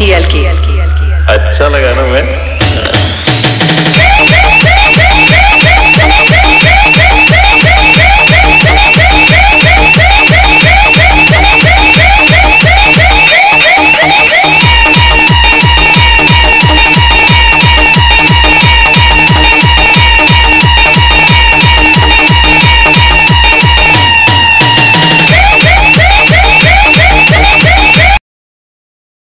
T L के अच्छा लगा ना मैं।